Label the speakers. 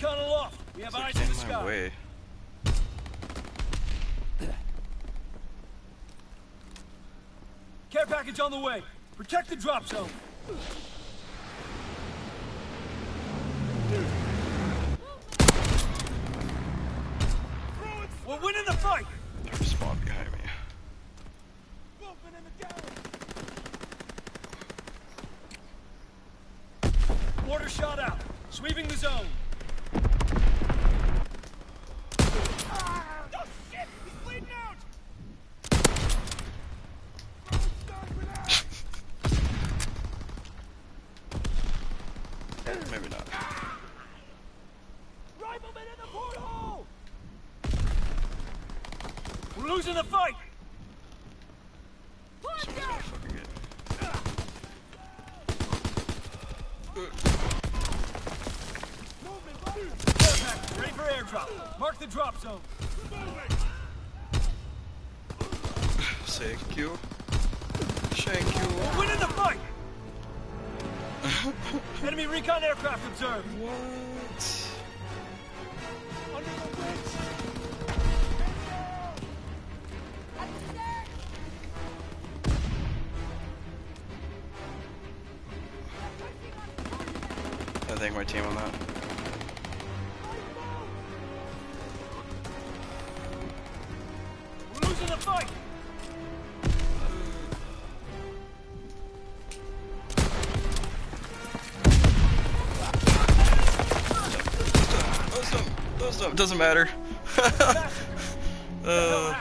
Speaker 1: Recon aloft. We have eyes in
Speaker 2: in
Speaker 1: the sky.
Speaker 2: way.
Speaker 1: Care package on the way. Protect the drop zone. We're winning the fight.
Speaker 2: They're spawned behind me.
Speaker 1: Mortar shot out. Sweeping the zone.
Speaker 2: Maybe not.
Speaker 1: Rifleman in the porthole! We're losing the fight.
Speaker 2: Someone's gonna fucking get.
Speaker 1: Care package ready for airdrop. Mark the drop zone.
Speaker 2: Thank you. Thank you.
Speaker 1: We're winning the fight. Enemy recon aircraft observed.
Speaker 2: What?
Speaker 1: Under the bridge.
Speaker 2: I thank my team on that.
Speaker 1: We're losing the fight.
Speaker 2: It doesn't matter. Uh,